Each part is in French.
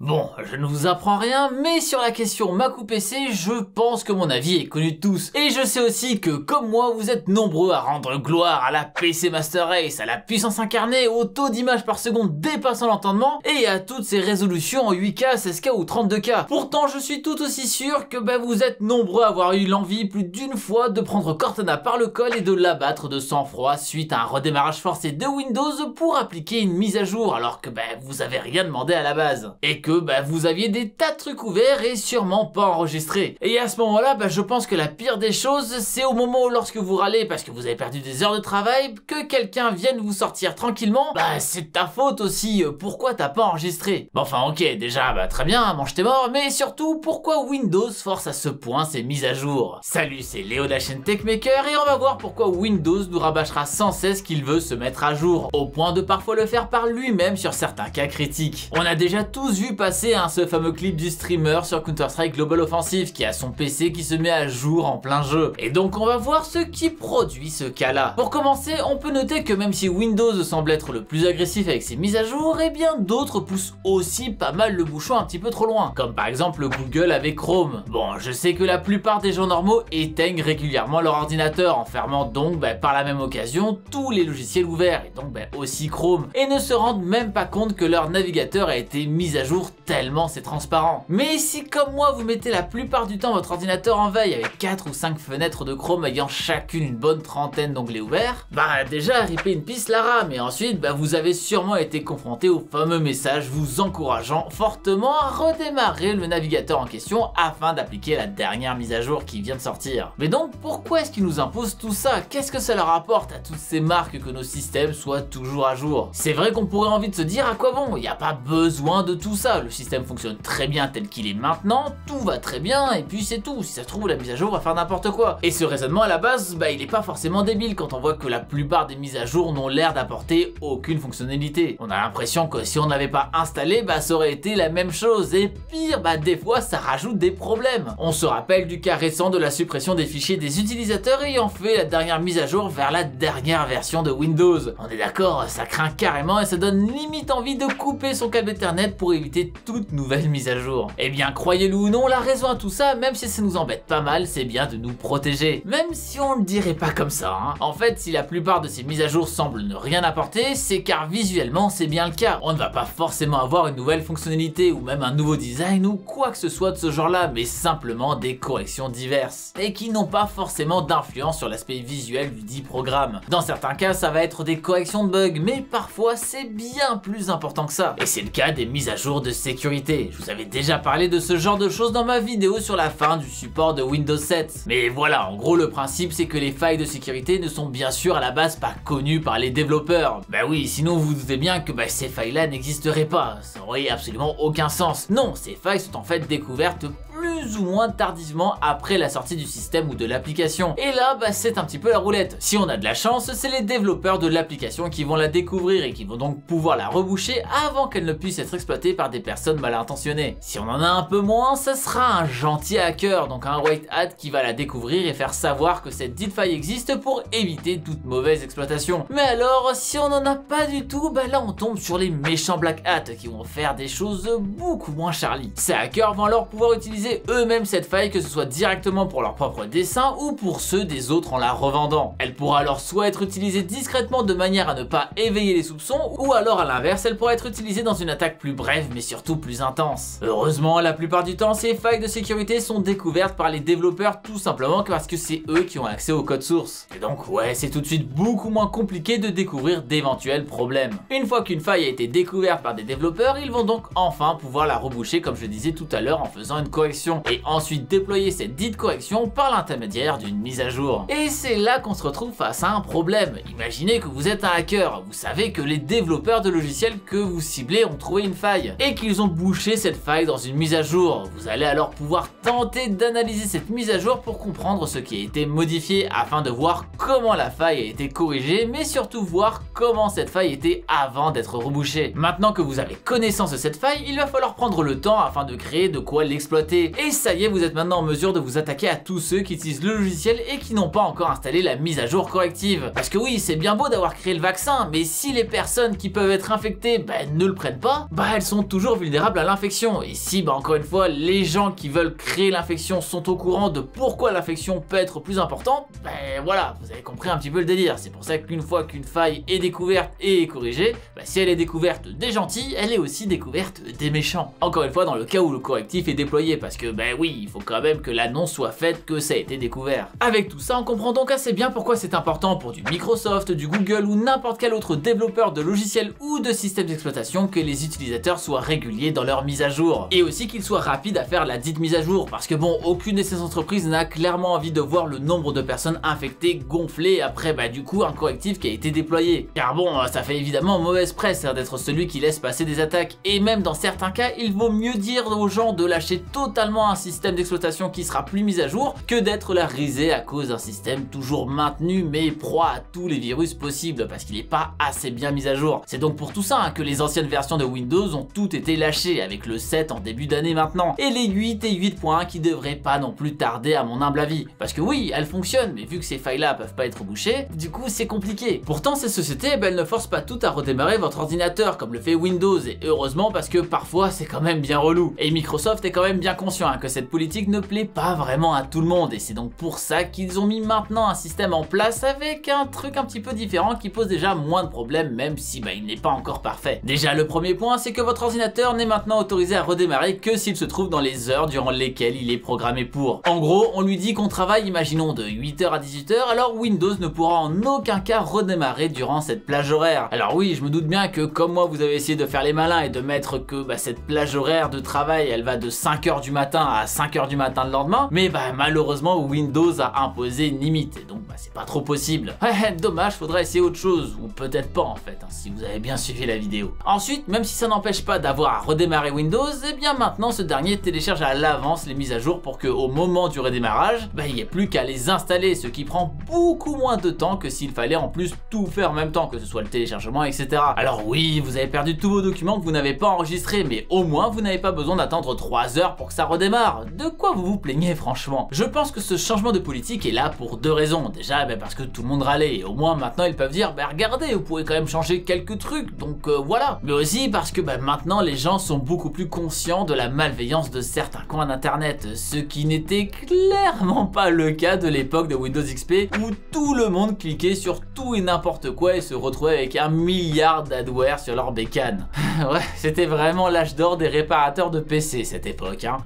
Bon, je ne vous apprends rien, mais sur la question Mac ou PC, je pense que mon avis est connu de tous. Et je sais aussi que, comme moi, vous êtes nombreux à rendre gloire à la PC Master Race, à la puissance incarnée, au taux d'image par seconde dépassant l'entendement, et à toutes ces résolutions en 8K, 16K ou 32K. Pourtant, je suis tout aussi sûr que bah, vous êtes nombreux à avoir eu l'envie plus d'une fois de prendre Cortana par le col et de l'abattre de sang-froid suite à un redémarrage forcé de Windows pour appliquer une mise à jour alors que bah, vous avez rien demandé à la base. Bah, vous aviez des tas de trucs ouverts et sûrement pas enregistrés. Et à ce moment-là, bah, je pense que la pire des choses, c'est au moment où lorsque vous râlez parce que vous avez perdu des heures de travail, que quelqu'un vienne vous sortir tranquillement, bah c'est ta faute aussi, pourquoi t'as pas enregistré? Bon enfin ok, déjà, bah très bien, mange tes morts, mais surtout, pourquoi Windows force à ce point ses mises à jour? Salut, c'est Léo de la chaîne Techmaker et on va voir pourquoi Windows nous rabâchera sans cesse qu'il veut se mettre à jour, au point de parfois le faire par lui-même sur certains cas critiques. On a déjà tous vu passer hein, ce fameux clip du streamer sur Counter-Strike Global Offensive qui a son PC qui se met à jour en plein jeu. Et donc on va voir ce qui produit ce cas-là. Pour commencer, on peut noter que même si Windows semble être le plus agressif avec ses mises à jour, et eh bien d'autres poussent aussi pas mal le bouchon un petit peu trop loin, comme par exemple Google avec Chrome. Bon, je sais que la plupart des gens normaux éteignent régulièrement leur ordinateur en fermant donc bah, par la même occasion tous les logiciels ouverts, et donc bah, aussi Chrome, et ne se rendent même pas compte que leur navigateur a été mis à jour tellement c'est transparent. Mais si comme moi vous mettez la plupart du temps votre ordinateur en veille avec 4 ou 5 fenêtres de Chrome ayant chacune une bonne trentaine d'onglets ouverts, bah déjà ripé une piste la RAM et ensuite bah, vous avez sûrement été confronté au fameux message vous encourageant fortement à redémarrer le navigateur en question afin d'appliquer la dernière mise à jour qui vient de sortir. Mais donc pourquoi est-ce qu'ils nous imposent tout ça? Qu'est-ce que ça leur apporte à toutes ces marques que nos systèmes soient toujours à jour? C'est vrai qu'on pourrait envie de se dire à quoi bon, il n'y a pas besoin de tout ça, le système fonctionne très bien tel qu'il est maintenant, tout va très bien et puis c'est tout, si ça se trouve la mise à jour va faire n'importe quoi. Et ce raisonnement à la base, bah il est pas forcément débile quand on voit que la plupart des mises à jour n'ont l'air d'apporter aucune fonctionnalité. On a l'impression que si on n'avait pas installé, bah ça aurait été la même chose et pire, bah des fois ça rajoute des problèmes. On se rappelle du cas récent de la suppression des fichiers des utilisateurs ayant fait la dernière mise à jour vers la dernière version de Windows. On est d'accord, ça craint carrément et ça donne limite envie de couper son câble Ethernet pour éviter toute nouvelle mise à jour. Eh bien croyez-le ou non, la raison à tout ça, même si ça nous embête pas mal, c'est bien de nous protéger. Même si on le dirait pas comme ça. Hein. En fait, si la plupart de ces mises à jour semblent ne rien apporter, c'est car visuellement c'est bien le cas. On ne va pas forcément avoir une nouvelle fonctionnalité ou même un nouveau design ou quoi que ce soit de ce genre-là, mais simplement des corrections diverses. Et qui n'ont pas forcément d'influence sur l'aspect visuel du dit programme. Dans certains cas, ça va être des corrections de bugs, mais parfois c'est bien plus important que ça. Et c'est le cas des mises à jour de sécurité. Je vous avais déjà parlé de ce genre de choses dans ma vidéo sur la fin du support de Windows 7. Mais voilà, en gros le principe c'est que les failles de sécurité ne sont bien sûr à la base pas connues par les développeurs. Bah oui, sinon vous vous doutez bien que bah, ces failles là n'existeraient pas, ça aurait absolument aucun sens. Non, ces failles sont en fait découvertes plus ou moins tardivement après la sortie du système ou de l'application. Et là, bah, c'est un petit peu la roulette. Si on a de la chance, c'est les développeurs de l'application qui vont la découvrir et qui vont donc pouvoir la reboucher avant qu'elle ne puisse être exploitée par des personnes mal intentionnées. Si on en a un peu moins, ce sera un gentil hacker, donc un white hat qui va la découvrir et faire savoir que cette dite existe pour éviter toute mauvaise exploitation. Mais alors, si on n'en a pas du tout, bah là on tombe sur les méchants black hat qui vont faire des choses beaucoup moins Charlie. Ces hackers vont alors pouvoir utiliser eux-mêmes cette faille que ce soit directement pour leur propre dessin ou pour ceux des autres en la revendant. Elle pourra alors soit être utilisée discrètement de manière à ne pas éveiller les soupçons ou alors à l'inverse elle pourra être utilisée dans une attaque plus brève mais surtout plus intense. Heureusement la plupart du temps ces failles de sécurité sont découvertes par les développeurs tout simplement parce que c'est eux qui ont accès au code source. Et donc ouais c'est tout de suite beaucoup moins compliqué de découvrir d'éventuels problèmes. Une fois qu'une faille a été découverte par des développeurs ils vont donc enfin pouvoir la reboucher comme je disais tout à l'heure en faisant une correction et ensuite déployer cette dite correction par l'intermédiaire d'une mise à jour. Et c'est là qu'on se retrouve face à un problème. Imaginez que vous êtes un hacker, vous savez que les développeurs de logiciels que vous ciblez ont trouvé une faille et qu'ils ont bouché cette faille dans une mise à jour. Vous allez alors pouvoir tenter d'analyser cette mise à jour pour comprendre ce qui a été modifié afin de voir comment la faille a été corrigée mais surtout voir comment cette faille était avant d'être rebouchée. Maintenant que vous avez connaissance de cette faille, il va falloir prendre le temps afin de créer de quoi l'exploiter et ça y est, vous êtes maintenant en mesure de vous attaquer à tous ceux qui utilisent le logiciel et qui n'ont pas encore installé la mise à jour corrective. Parce que oui, c'est bien beau d'avoir créé le vaccin, mais si les personnes qui peuvent être infectées ben, ne le prennent pas, bah elles sont toujours vulnérables à l'infection. Et si, bah encore une fois, les gens qui veulent créer l'infection sont au courant de pourquoi l'infection peut être plus importante, ben voilà, vous avez compris un petit peu le délire. C'est pour ça qu'une fois qu'une faille est découverte et corrigée, bah, si elle est découverte des gentils, elle est aussi découverte des méchants. Encore une fois, dans le cas où le correctif est déployé, parce que ben oui, il faut quand même que l'annonce soit faite que ça a été découvert. Avec tout ça, on comprend donc assez bien pourquoi c'est important pour du Microsoft, du Google ou n'importe quel autre développeur de logiciels ou de systèmes d'exploitation que les utilisateurs soient réguliers dans leur mise à jour. Et aussi qu'ils soient rapides à faire la dite mise à jour, parce que bon, aucune de ces entreprises n'a clairement envie de voir le nombre de personnes infectées gonfler après bah du coup un correctif qui a été déployé. Car bon, ça fait évidemment mauvaise presse hein, d'être celui qui laisse passer des attaques, et même dans certains cas, il vaut mieux dire aux gens de lâcher totalement un système d'exploitation qui sera plus mis à jour que d'être la risée à cause d'un système toujours maintenu mais proie à tous les virus possibles parce qu'il n'est pas assez bien mis à jour. C'est donc pour tout ça hein, que les anciennes versions de Windows ont toutes été lâchées avec le 7 en début d'année maintenant et les 8 et 8.1 qui devraient pas non plus tarder à mon humble avis. Parce que oui, elles fonctionnent mais vu que ces failles là peuvent pas être bouchées, du coup c'est compliqué. Pourtant ces sociétés, ben, elles ne forcent pas tout à redémarrer votre ordinateur comme le fait Windows et heureusement parce que parfois c'est quand même bien relou. Et Microsoft est quand même bien conscient hein, que cette politique ne plaît pas vraiment à tout le monde et c'est donc pour ça qu'ils ont mis maintenant un système en place avec un truc un petit peu différent qui pose déjà moins de problèmes même si bah, il n'est pas encore parfait. Déjà le premier point c'est que votre ordinateur n'est maintenant autorisé à redémarrer que s'il se trouve dans les heures durant lesquelles il est programmé pour. En gros on lui dit qu'on travaille imaginons de 8h à 18h alors Windows ne pourra en aucun cas redémarrer durant cette plage horaire. Alors oui je me doute bien que comme moi vous avez essayé de faire les malins et de mettre que bah, cette plage horaire de travail elle va de 5h du matin à 5h du matin le lendemain mais bah malheureusement Windows a imposé une limite donc bah, c'est pas trop possible. Ouais, dommage, faudrait essayer autre chose, ou peut-être pas en fait, hein, si vous avez bien suivi la vidéo. Ensuite, même si ça n'empêche pas d'avoir à redémarrer Windows, et eh bien maintenant ce dernier télécharge à l'avance les mises à jour pour que au moment du redémarrage, bah, il n'y ait plus qu'à les installer, ce qui prend beaucoup moins de temps que s'il fallait en plus tout faire en même temps, que ce soit le téléchargement, etc. Alors oui, vous avez perdu tous vos documents que vous n'avez pas enregistrés, mais au moins vous n'avez pas besoin d'attendre 3 heures pour que ça redémarre. De quoi vous vous plaignez franchement? Je pense que ce changement de politique est là pour deux raisons. Déjà, bah, parce que tout le monde râlait, et au moins maintenant ils peuvent dire, bah regardez, vous pourrez quand même changer quelques trucs, donc euh, voilà. Mais aussi parce que bah, maintenant les gens sont beaucoup plus conscients de la malveillance de certains coins d'internet, ce qui n'était clairement pas le cas de l'époque de Windows XP où tout le monde cliquait sur tout et n'importe quoi et se retrouvait avec un milliard d'adware sur leur bécane. ouais, c'était vraiment l'âge d'or des réparateurs de PC cette époque. Hein.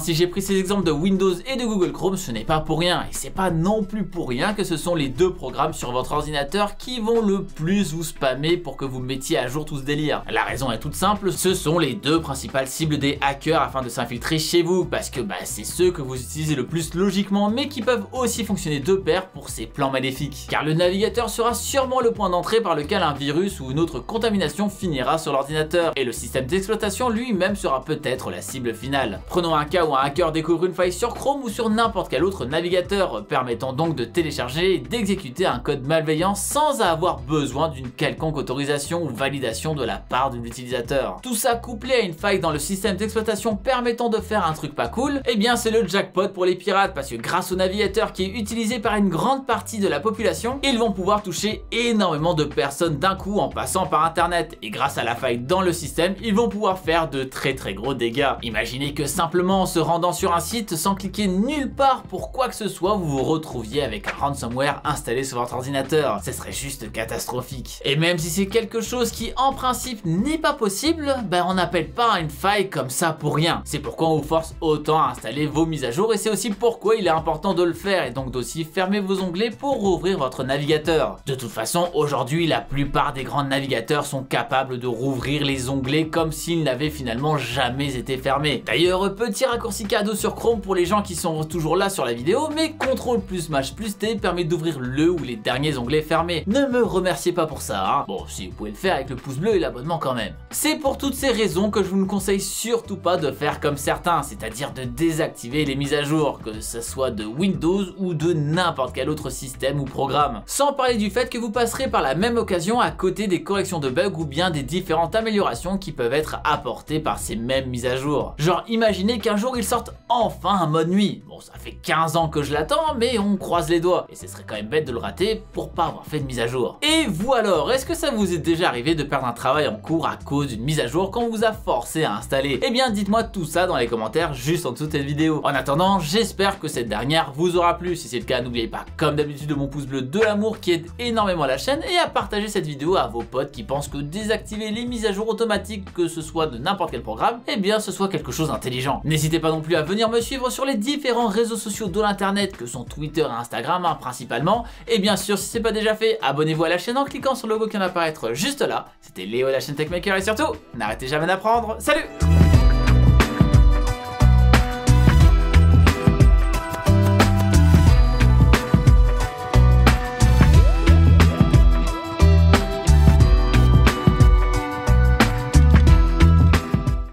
Si j'ai pris ces exemples de Windows et de Google Chrome, ce n'est pas pour rien, et c'est pas non plus pour rien que ce sont les deux programmes sur votre ordinateur qui vont le plus vous spammer pour que vous mettiez à jour tout ce délire. La raison est toute simple, ce sont les deux principales cibles des hackers afin de s'infiltrer chez vous, parce que bah, c'est ceux que vous utilisez le plus logiquement, mais qui peuvent aussi fonctionner de pair pour ces plans maléfiques. Car le navigateur sera sûrement le point d'entrée par lequel un virus ou une autre contamination finira sur l'ordinateur, et le système d'exploitation lui-même sera peut-être la cible finale. Prenons un cas où un hacker découvre une faille sur Chrome ou sur n'importe quel autre navigateur, permettant donc de télécharger et d'exécuter un code malveillant sans avoir besoin d'une quelconque autorisation ou validation de la part de l'utilisateur. Tout ça couplé à une faille dans le système d'exploitation permettant de faire un truc pas cool, eh bien c'est le jackpot pour les pirates parce que grâce au navigateur qui est utilisé par une grande partie de la population, ils vont pouvoir toucher énormément de personnes d'un coup en passant par internet et grâce à la faille dans le système, ils vont pouvoir faire de très très gros dégâts. Imaginez que simplement en se rendant sur un site sans cliquer nulle part pour quoi que ce soit, vous vous retrouviez avec un ransomware installé sur votre ordinateur. Ce serait juste catastrophique. Et même si c'est quelque chose qui en principe n'est pas possible, ben on n'appelle pas une faille comme ça pour rien. C'est pourquoi on vous force autant à installer vos mises à jour et c'est aussi pourquoi il est important de le faire et donc d'aussi fermer vos onglets pour rouvrir votre navigateur. De toute façon, aujourd'hui, la plupart des grands navigateurs sont capables de rouvrir les onglets comme s'ils n'avaient finalement jamais été fermés. D'ailleurs, petit raccourci cadeau sur Chrome pour les gens qui sont toujours là sur la vidéo, mais CTRL plus Maj plus T permet d'ouvrir le ou les derniers onglets fermés. Ne me remerciez pas pour ça, hein. Bon, si vous pouvez le faire avec le pouce bleu et l'abonnement quand même. C'est pour toutes ces raisons que je vous ne conseille surtout pas de faire comme certains, c'est-à-dire de désactiver les mises à jour, que ce soit de Windows ou de n'importe quel autre système ou programme. Sans parler du fait que vous passerez par la même occasion à côté des corrections de bugs ou bien des différentes améliorations qui peuvent être apportées par ces mêmes mises à jour. Genre imaginez qu'un jour ils sortent enfin un mode nuit. Bon ça fait 15 ans que je l'attends mais on croise les doigts et ce serait quand même bête de le rater pour pas avoir fait de mise à jour. Et vous alors, est-ce que ça vous est déjà arrivé de perdre un travail en cours à cause d'une mise à jour qu'on vous a forcé à installer? Eh bien dites-moi tout ça dans les commentaires juste en dessous de cette vidéo. En attendant, j'espère que cette dernière vous aura plu. Si c'est le cas, n'oubliez pas comme d'habitude de mon pouce bleu de l'amour qui aide énormément la chaîne et à partager cette vidéo à vos potes qui pensent que désactiver les mises à jour automatiques, que ce soit de n'importe quel programme, eh bien ce soit quelque chose d'intelligent. N'hésitez pas non plus à venir me suivre sur les différents réseaux sociaux de l'internet que sont Twitter et Instagram hein, principalement. Et bien sûr, si c'est pas déjà fait, abonnez-vous à la chaîne en cliquant sur le logo qui vient d'apparaître juste là. C'était Léo la chaîne Techmaker et surtout, n'arrêtez jamais d'apprendre. Salut